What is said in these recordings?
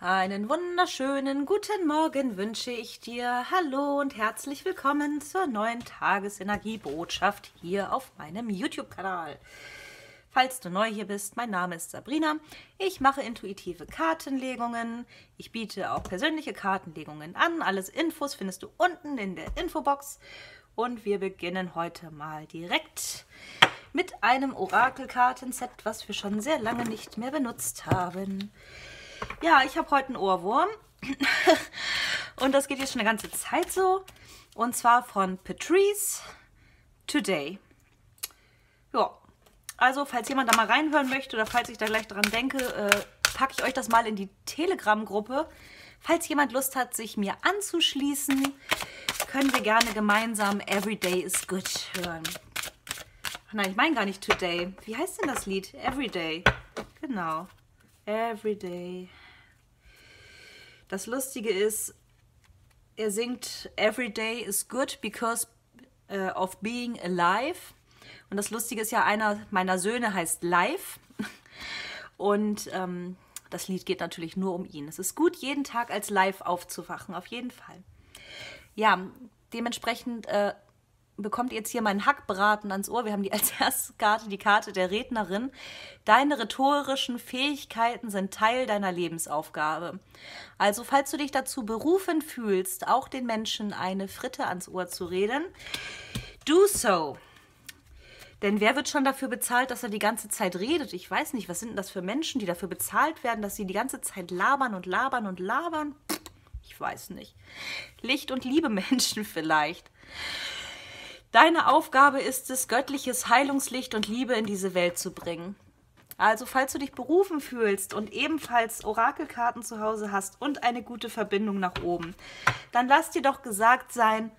Einen wunderschönen guten Morgen wünsche ich dir. Hallo und herzlich willkommen zur neuen Tagesenergiebotschaft hier auf meinem YouTube-Kanal. Falls du neu hier bist, mein Name ist Sabrina. Ich mache intuitive Kartenlegungen. Ich biete auch persönliche Kartenlegungen an. Alles Infos findest du unten in der Infobox. Und wir beginnen heute mal direkt mit einem Orakelkartenset, was wir schon sehr lange nicht mehr benutzt haben. Ja, ich habe heute einen Ohrwurm. Und das geht jetzt schon eine ganze Zeit so. Und zwar von Patrice Today. Ja, also falls jemand da mal reinhören möchte oder falls ich da gleich dran denke, äh, packe ich euch das mal in die Telegram-Gruppe. Falls jemand Lust hat, sich mir anzuschließen, können wir gerne gemeinsam Everyday is Good hören. Ach nein, ich meine gar nicht Today. Wie heißt denn das Lied? Everyday. Genau. Everyday. Das Lustige ist, er singt Everyday is good because uh, of being alive. Und das Lustige ist ja, einer meiner Söhne heißt Live. Und ähm, das Lied geht natürlich nur um ihn. Es ist gut, jeden Tag als Live aufzuwachen, auf jeden Fall. Ja, dementsprechend äh, bekommt jetzt hier meinen Hackbraten ans Ohr. Wir haben die als erste Karte, die Karte der Rednerin. Deine rhetorischen Fähigkeiten sind Teil deiner Lebensaufgabe. Also, falls du dich dazu berufen fühlst, auch den Menschen eine Fritte ans Ohr zu reden, do so. Denn wer wird schon dafür bezahlt, dass er die ganze Zeit redet? Ich weiß nicht, was sind denn das für Menschen, die dafür bezahlt werden, dass sie die ganze Zeit labern und labern und labern? Ich weiß nicht. Licht und Liebe Menschen vielleicht. Deine Aufgabe ist es, göttliches Heilungslicht und Liebe in diese Welt zu bringen. Also, falls du dich berufen fühlst und ebenfalls Orakelkarten zu Hause hast und eine gute Verbindung nach oben, dann lass dir doch gesagt sein,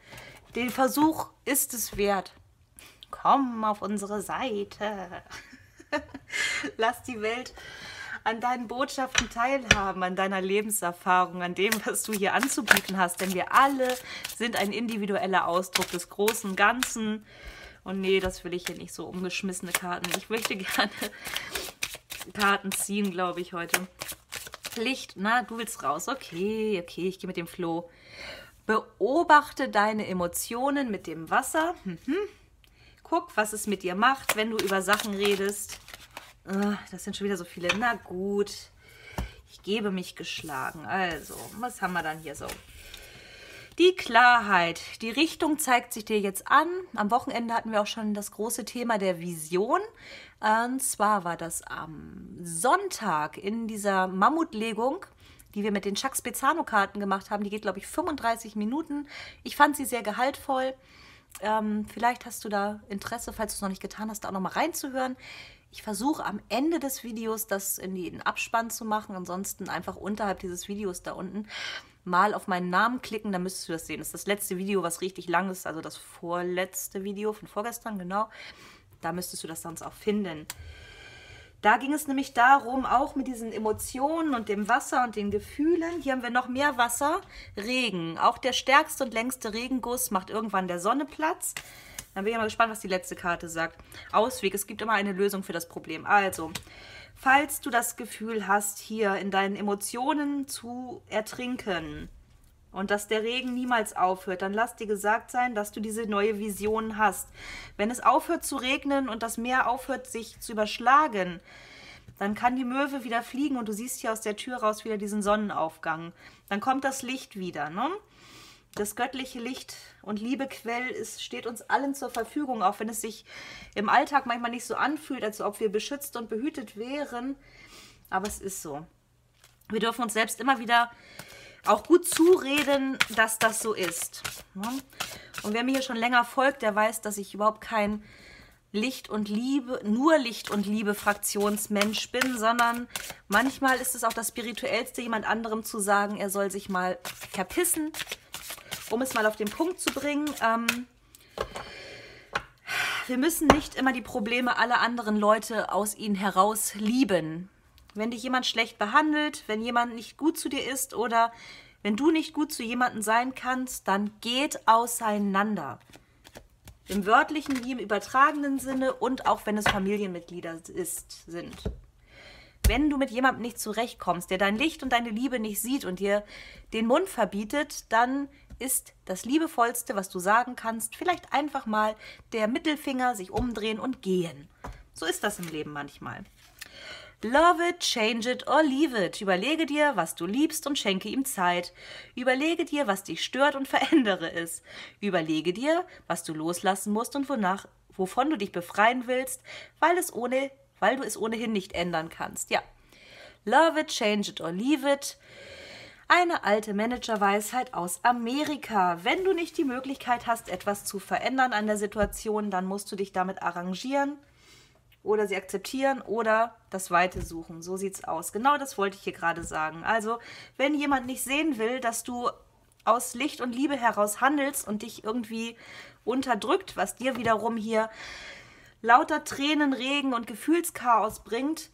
den Versuch ist es wert. Komm auf unsere Seite. lass die Welt an deinen Botschaften teilhaben, an deiner Lebenserfahrung, an dem, was du hier anzubieten hast. Denn wir alle sind ein individueller Ausdruck des großen Ganzen. Und nee, das will ich hier nicht so umgeschmissene Karten. Ich möchte gerne Karten ziehen, glaube ich, heute. Licht, na, du willst raus. Okay, okay, ich gehe mit dem Floh. Beobachte deine Emotionen mit dem Wasser. Mhm. Guck, was es mit dir macht, wenn du über Sachen redest. Ah, das sind schon wieder so viele. Na gut. Ich gebe mich geschlagen. Also, was haben wir dann hier so? Die Klarheit. Die Richtung zeigt sich dir jetzt an. Am Wochenende hatten wir auch schon das große Thema der Vision. Und zwar war das am Sonntag in dieser Mammutlegung, die wir mit den Chuck Spezzano-Karten gemacht haben. Die geht, glaube ich, 35 Minuten. Ich fand sie sehr gehaltvoll. Ähm, vielleicht hast du da Interesse, falls du es noch nicht getan hast, da auch noch mal reinzuhören. Ich versuche am Ende des Videos das in den Abspann zu machen. Ansonsten einfach unterhalb dieses Videos da unten mal auf meinen Namen klicken, dann müsstest du das sehen. Das ist das letzte Video, was richtig lang ist, also das vorletzte Video von vorgestern, genau. Da müsstest du das sonst auch finden. Da ging es nämlich darum, auch mit diesen Emotionen und dem Wasser und den Gefühlen. Hier haben wir noch mehr Wasser. Regen. Auch der stärkste und längste Regenguss macht irgendwann der Sonne Platz. Dann bin ich mal gespannt, was die letzte Karte sagt. Ausweg, es gibt immer eine Lösung für das Problem. Also, falls du das Gefühl hast, hier in deinen Emotionen zu ertrinken und dass der Regen niemals aufhört, dann lass dir gesagt sein, dass du diese neue Vision hast. Wenn es aufhört zu regnen und das Meer aufhört, sich zu überschlagen, dann kann die Möwe wieder fliegen und du siehst hier aus der Tür raus wieder diesen Sonnenaufgang. Dann kommt das Licht wieder, ne? Das göttliche Licht und Liebequell ist, steht uns allen zur Verfügung, auch wenn es sich im Alltag manchmal nicht so anfühlt, als ob wir beschützt und behütet wären. Aber es ist so. Wir dürfen uns selbst immer wieder auch gut zureden, dass das so ist. Und wer mir hier schon länger folgt, der weiß, dass ich überhaupt kein Licht und Liebe, nur Licht und Liebe Fraktionsmensch bin, sondern manchmal ist es auch das Spirituellste, jemand anderem zu sagen, er soll sich mal verpissen, um es mal auf den Punkt zu bringen, ähm, wir müssen nicht immer die Probleme aller anderen Leute aus ihnen heraus lieben. Wenn dich jemand schlecht behandelt, wenn jemand nicht gut zu dir ist oder wenn du nicht gut zu jemandem sein kannst, dann geht auseinander. Im wörtlichen wie im übertragenen Sinne und auch wenn es Familienmitglieder ist, sind. Wenn du mit jemandem nicht zurechtkommst, der dein Licht und deine Liebe nicht sieht und dir den Mund verbietet, dann ist das Liebevollste, was du sagen kannst, vielleicht einfach mal der Mittelfinger, sich umdrehen und gehen. So ist das im Leben manchmal. Love it, change it or leave it. Überlege dir, was du liebst und schenke ihm Zeit. Überlege dir, was dich stört und verändere es. Überlege dir, was du loslassen musst und wonach, wovon du dich befreien willst, weil es ohne, weil du es ohnehin nicht ändern kannst. Ja. Love it, change it or leave it. Eine alte Managerweisheit aus Amerika. Wenn du nicht die Möglichkeit hast, etwas zu verändern an der Situation, dann musst du dich damit arrangieren oder sie akzeptieren oder das Weite suchen. So sieht's aus. Genau das wollte ich hier gerade sagen. Also, wenn jemand nicht sehen will, dass du aus Licht und Liebe heraus handelst und dich irgendwie unterdrückt, was dir wiederum hier lauter Tränen, Regen und Gefühlschaos bringt,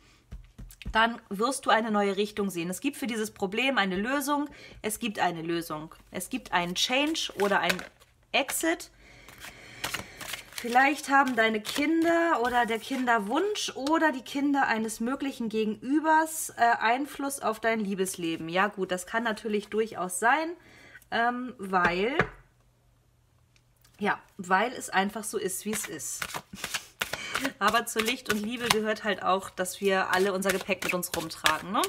dann wirst du eine neue Richtung sehen. Es gibt für dieses Problem eine Lösung. Es gibt eine Lösung. Es gibt einen Change oder ein Exit. Vielleicht haben deine Kinder oder der Kinderwunsch oder die Kinder eines möglichen Gegenübers äh, Einfluss auf dein Liebesleben. Ja gut, das kann natürlich durchaus sein, ähm, weil, ja, weil es einfach so ist, wie es ist. Aber zu Licht und Liebe gehört halt auch, dass wir alle unser Gepäck mit uns rumtragen. Ne?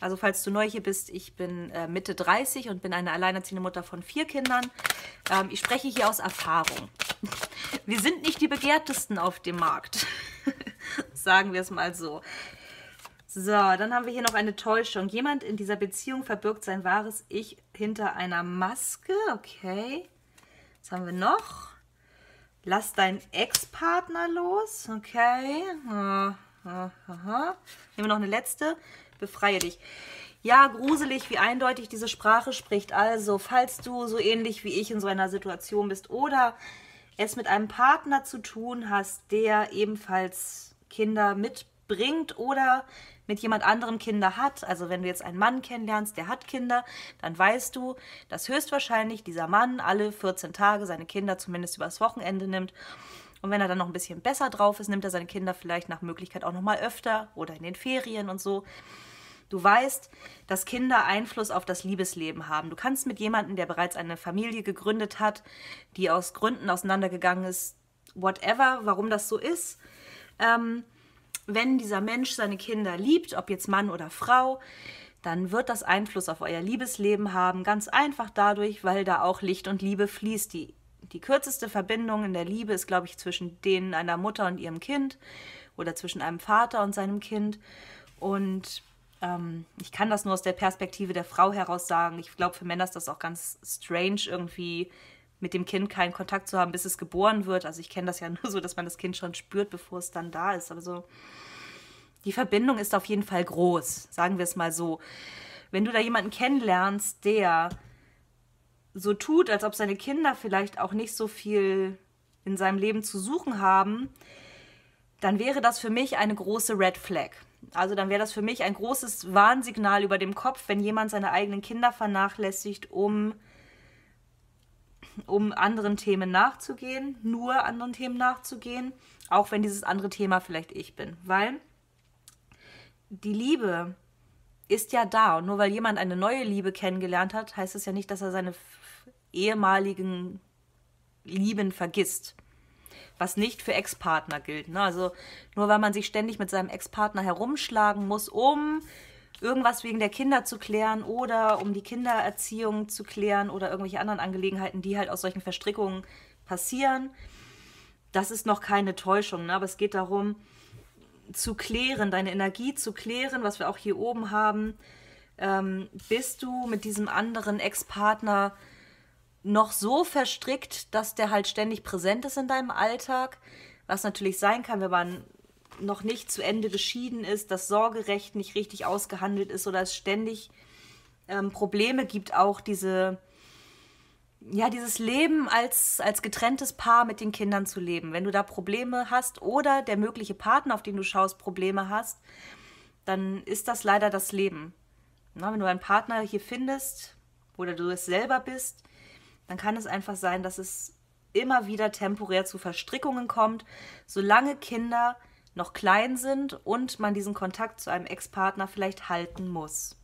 Also falls du neu hier bist, ich bin äh, Mitte 30 und bin eine alleinerziehende Mutter von vier Kindern. Ähm, ich spreche hier aus Erfahrung. Wir sind nicht die begehrtesten auf dem Markt. Sagen wir es mal so. So, dann haben wir hier noch eine Täuschung. Jemand in dieser Beziehung verbirgt sein wahres Ich hinter einer Maske. Okay. Was haben wir noch? Lass deinen Ex-Partner los. Okay. Nehmen wir noch eine letzte. Befreie dich. Ja, gruselig, wie eindeutig diese Sprache spricht. Also, falls du so ähnlich wie ich in so einer Situation bist oder es mit einem Partner zu tun hast, der ebenfalls Kinder mitbringt oder mit jemand anderem Kinder hat, also wenn du jetzt einen Mann kennenlernst, der hat Kinder, dann weißt du, dass höchstwahrscheinlich dieser Mann alle 14 Tage seine Kinder zumindest übers Wochenende nimmt. Und wenn er dann noch ein bisschen besser drauf ist, nimmt er seine Kinder vielleicht nach Möglichkeit auch noch mal öfter oder in den Ferien und so. Du weißt, dass Kinder Einfluss auf das Liebesleben haben. Du kannst mit jemandem, der bereits eine Familie gegründet hat, die aus Gründen auseinandergegangen ist, whatever, warum das so ist, ähm, wenn dieser Mensch seine Kinder liebt, ob jetzt Mann oder Frau, dann wird das Einfluss auf euer Liebesleben haben. Ganz einfach dadurch, weil da auch Licht und Liebe fließt. Die, die kürzeste Verbindung in der Liebe ist, glaube ich, zwischen denen einer Mutter und ihrem Kind oder zwischen einem Vater und seinem Kind. Und ähm, ich kann das nur aus der Perspektive der Frau heraus sagen. Ich glaube, für Männer ist das auch ganz strange, irgendwie mit dem Kind keinen Kontakt zu haben, bis es geboren wird. Also ich kenne das ja nur so, dass man das Kind schon spürt, bevor es dann da ist. Also die Verbindung ist auf jeden Fall groß, sagen wir es mal so. Wenn du da jemanden kennenlernst, der so tut, als ob seine Kinder vielleicht auch nicht so viel in seinem Leben zu suchen haben, dann wäre das für mich eine große Red Flag. Also dann wäre das für mich ein großes Warnsignal über dem Kopf, wenn jemand seine eigenen Kinder vernachlässigt, um, um anderen Themen nachzugehen, nur anderen Themen nachzugehen, auch wenn dieses andere Thema vielleicht ich bin. Weil die Liebe ist ja da und nur weil jemand eine neue Liebe kennengelernt hat, heißt es ja nicht, dass er seine ehemaligen Lieben vergisst was nicht für Ex-Partner gilt. Ne? Also nur weil man sich ständig mit seinem Ex-Partner herumschlagen muss, um irgendwas wegen der Kinder zu klären oder um die Kindererziehung zu klären oder irgendwelche anderen Angelegenheiten, die halt aus solchen Verstrickungen passieren. Das ist noch keine Täuschung, ne? aber es geht darum, zu klären, deine Energie zu klären, was wir auch hier oben haben. Ähm, bist du mit diesem anderen Ex-Partner noch so verstrickt, dass der halt ständig präsent ist in deinem Alltag. Was natürlich sein kann, wenn man noch nicht zu Ende geschieden ist, das Sorgerecht nicht richtig ausgehandelt ist oder es ständig ähm, Probleme gibt, auch diese, ja, dieses Leben als, als getrenntes Paar mit den Kindern zu leben. Wenn du da Probleme hast oder der mögliche Partner, auf den du schaust, Probleme hast, dann ist das leider das Leben. Na, wenn du einen Partner hier findest oder du es selber bist, dann kann es einfach sein, dass es immer wieder temporär zu Verstrickungen kommt, solange Kinder noch klein sind und man diesen Kontakt zu einem Ex-Partner vielleicht halten muss.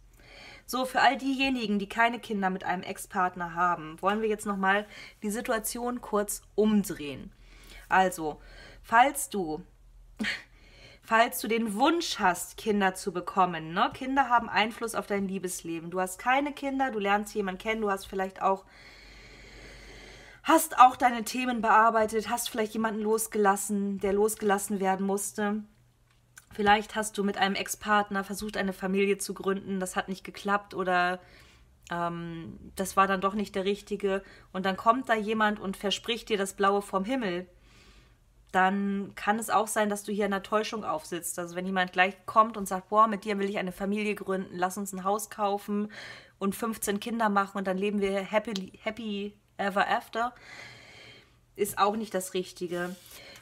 So, für all diejenigen, die keine Kinder mit einem Ex-Partner haben, wollen wir jetzt nochmal die Situation kurz umdrehen. Also, falls du, falls du den Wunsch hast, Kinder zu bekommen, ne? Kinder haben Einfluss auf dein Liebesleben. Du hast keine Kinder, du lernst jemanden kennen, du hast vielleicht auch hast auch deine Themen bearbeitet, hast vielleicht jemanden losgelassen, der losgelassen werden musste. Vielleicht hast du mit einem Ex-Partner versucht, eine Familie zu gründen, das hat nicht geklappt oder ähm, das war dann doch nicht der richtige. Und dann kommt da jemand und verspricht dir das Blaue vom Himmel. Dann kann es auch sein, dass du hier in einer Täuschung aufsitzt. Also wenn jemand gleich kommt und sagt, boah, mit dir will ich eine Familie gründen, lass uns ein Haus kaufen und 15 Kinder machen und dann leben wir happy, happy ever after, ist auch nicht das Richtige.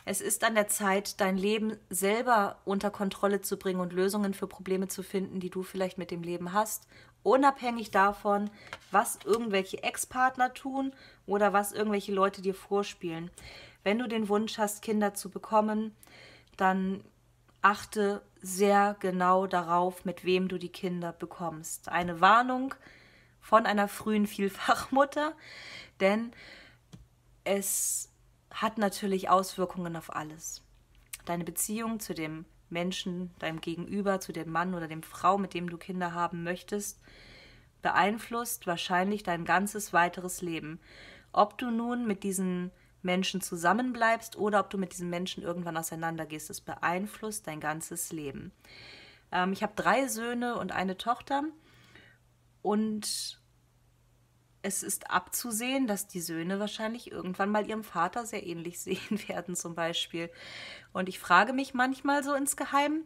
Es ist an der Zeit, dein Leben selber unter Kontrolle zu bringen und Lösungen für Probleme zu finden, die du vielleicht mit dem Leben hast, unabhängig davon, was irgendwelche Ex-Partner tun oder was irgendwelche Leute dir vorspielen. Wenn du den Wunsch hast, Kinder zu bekommen, dann achte sehr genau darauf, mit wem du die Kinder bekommst. Eine Warnung von einer frühen Vielfachmutter, denn es hat natürlich Auswirkungen auf alles. Deine Beziehung zu dem Menschen, deinem Gegenüber, zu dem Mann oder dem Frau, mit dem du Kinder haben möchtest, beeinflusst wahrscheinlich dein ganzes weiteres Leben. Ob du nun mit diesen Menschen zusammenbleibst oder ob du mit diesen Menschen irgendwann auseinandergehst, es beeinflusst dein ganzes Leben. Ähm, ich habe drei Söhne und eine Tochter und es ist abzusehen, dass die Söhne wahrscheinlich irgendwann mal ihrem Vater sehr ähnlich sehen werden, zum Beispiel. Und ich frage mich manchmal so insgeheim,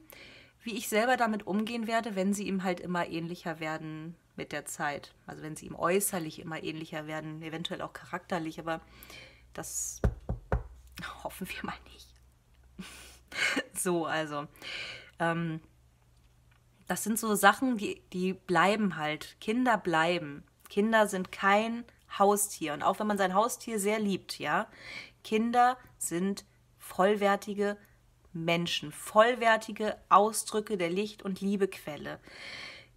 wie ich selber damit umgehen werde, wenn sie ihm halt immer ähnlicher werden mit der Zeit. Also wenn sie ihm äußerlich immer ähnlicher werden, eventuell auch charakterlich, aber das hoffen wir mal nicht. so, also. Ähm, das sind so Sachen, die, die bleiben halt. Kinder bleiben. Kinder sind kein Haustier. Und auch wenn man sein Haustier sehr liebt, ja, Kinder sind vollwertige Menschen, vollwertige Ausdrücke der Licht- und Liebequelle.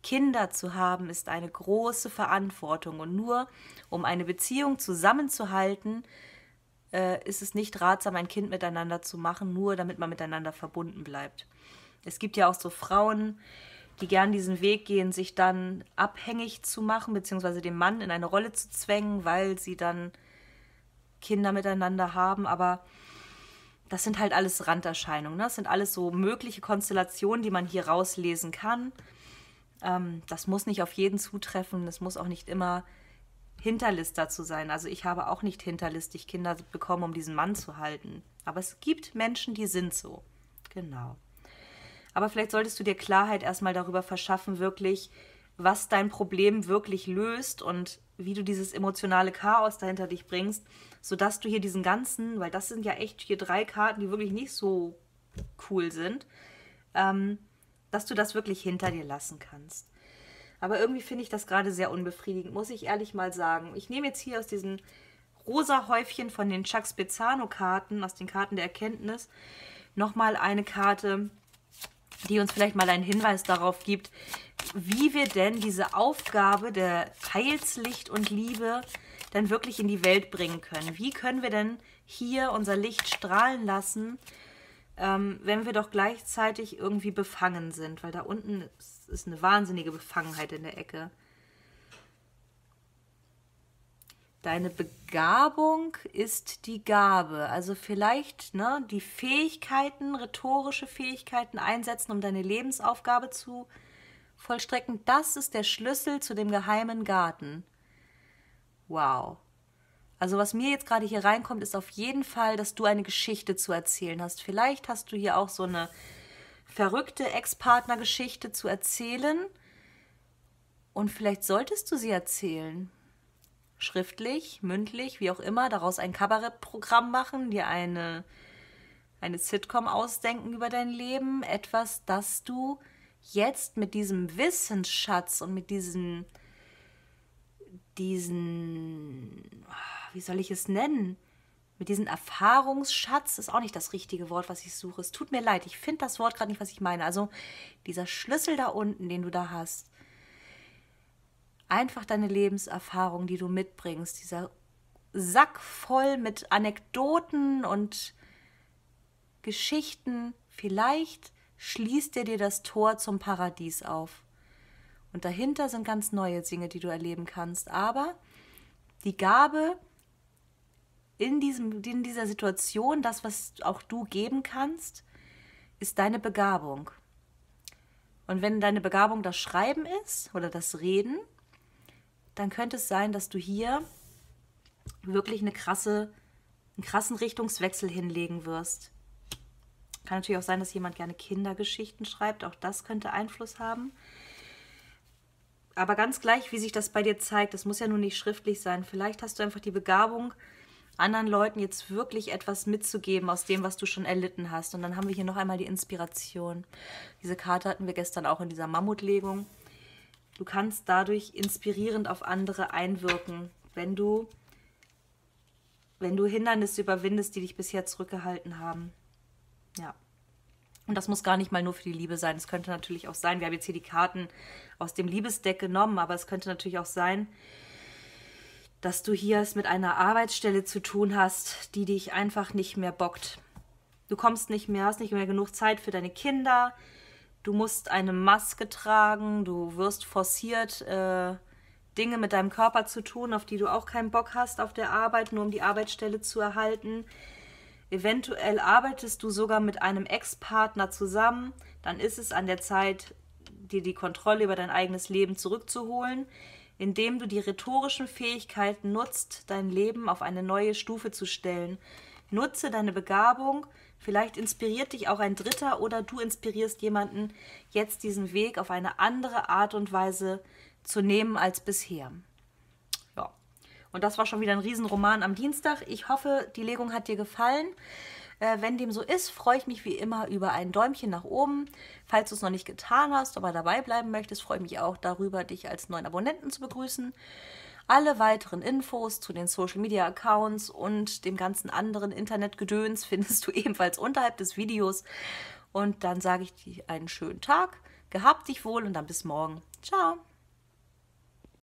Kinder zu haben ist eine große Verantwortung und nur um eine Beziehung zusammenzuhalten, äh, ist es nicht ratsam, ein Kind miteinander zu machen, nur damit man miteinander verbunden bleibt. Es gibt ja auch so Frauen, die gern diesen Weg gehen, sich dann abhängig zu machen, beziehungsweise den Mann in eine Rolle zu zwängen, weil sie dann Kinder miteinander haben. Aber das sind halt alles Randerscheinungen. Ne? Das sind alles so mögliche Konstellationen, die man hier rauslesen kann. Ähm, das muss nicht auf jeden zutreffen. Es muss auch nicht immer Hinterlister zu sein. Also ich habe auch nicht hinterlistig Kinder bekommen, um diesen Mann zu halten. Aber es gibt Menschen, die sind so. Genau. Aber vielleicht solltest du dir Klarheit erstmal darüber verschaffen, wirklich, was dein Problem wirklich löst und wie du dieses emotionale Chaos dahinter dich bringst, sodass du hier diesen ganzen, weil das sind ja echt hier drei Karten, die wirklich nicht so cool sind, ähm, dass du das wirklich hinter dir lassen kannst. Aber irgendwie finde ich das gerade sehr unbefriedigend, muss ich ehrlich mal sagen. Ich nehme jetzt hier aus diesen rosa Häufchen von den Chuck Spezzano-Karten, aus den Karten der Erkenntnis, nochmal eine Karte, die uns vielleicht mal einen Hinweis darauf gibt, wie wir denn diese Aufgabe der Heilslicht und Liebe dann wirklich in die Welt bringen können. Wie können wir denn hier unser Licht strahlen lassen, ähm, wenn wir doch gleichzeitig irgendwie befangen sind? Weil da unten ist, ist eine wahnsinnige Befangenheit in der Ecke. Deine Begabung ist die Gabe. Also vielleicht ne, die Fähigkeiten, rhetorische Fähigkeiten einsetzen, um deine Lebensaufgabe zu vollstrecken. Das ist der Schlüssel zu dem geheimen Garten. Wow. Also was mir jetzt gerade hier reinkommt, ist auf jeden Fall, dass du eine Geschichte zu erzählen hast. Vielleicht hast du hier auch so eine verrückte Ex-Partner-Geschichte zu erzählen. Und vielleicht solltest du sie erzählen schriftlich, mündlich, wie auch immer, daraus ein Kabarettprogramm machen, dir eine, eine Sitcom ausdenken über dein Leben. Etwas, das du jetzt mit diesem Wissensschatz und mit diesen, diesen, wie soll ich es nennen? mit diesem Erfahrungsschatz ist auch nicht das richtige Wort, was ich suche. Es tut mir leid, ich finde das Wort gerade nicht, was ich meine. Also dieser Schlüssel da unten, den du da hast, einfach deine Lebenserfahrung, die du mitbringst, dieser Sack voll mit Anekdoten und Geschichten, vielleicht schließt er dir das Tor zum Paradies auf. Und dahinter sind ganz neue Dinge, die du erleben kannst. Aber die Gabe, in, diesem, in dieser Situation, das, was auch du geben kannst, ist deine Begabung. Und wenn deine Begabung das Schreiben ist oder das Reden, dann könnte es sein, dass du hier wirklich eine krasse, einen krassen Richtungswechsel hinlegen wirst. Kann natürlich auch sein, dass jemand gerne Kindergeschichten schreibt. Auch das könnte Einfluss haben. Aber ganz gleich, wie sich das bei dir zeigt, das muss ja nur nicht schriftlich sein. Vielleicht hast du einfach die Begabung, anderen Leuten jetzt wirklich etwas mitzugeben aus dem, was du schon erlitten hast. Und dann haben wir hier noch einmal die Inspiration. Diese Karte hatten wir gestern auch in dieser Mammutlegung. Du kannst dadurch inspirierend auf andere einwirken, wenn du, wenn du Hindernisse überwindest, die dich bisher zurückgehalten haben. Ja. Und das muss gar nicht mal nur für die Liebe sein. Es könnte natürlich auch sein, wir haben jetzt hier die Karten aus dem Liebesdeck genommen, aber es könnte natürlich auch sein, dass du hier es mit einer Arbeitsstelle zu tun hast, die dich einfach nicht mehr bockt. Du kommst nicht mehr, hast nicht mehr genug Zeit für deine Kinder. Du musst eine Maske tragen, du wirst forciert, äh, Dinge mit deinem Körper zu tun, auf die du auch keinen Bock hast auf der Arbeit, nur um die Arbeitsstelle zu erhalten. Eventuell arbeitest du sogar mit einem Ex-Partner zusammen, dann ist es an der Zeit, dir die Kontrolle über dein eigenes Leben zurückzuholen indem du die rhetorischen Fähigkeiten nutzt, dein Leben auf eine neue Stufe zu stellen. Nutze deine Begabung, vielleicht inspiriert dich auch ein Dritter oder du inspirierst jemanden, jetzt diesen Weg auf eine andere Art und Weise zu nehmen als bisher. Ja, und das war schon wieder ein Riesenroman am Dienstag. Ich hoffe, die Legung hat dir gefallen. Äh, wenn dem so ist, freue ich mich wie immer über ein Däumchen nach oben. Falls du es noch nicht getan hast, aber dabei bleiben möchtest, freue ich mich auch darüber, dich als neuen Abonnenten zu begrüßen. Alle weiteren Infos zu den Social Media Accounts und dem ganzen anderen Internetgedöns findest du ebenfalls unterhalb des Videos. Und dann sage ich dir einen schönen Tag, gehabt dich wohl und dann bis morgen. Ciao.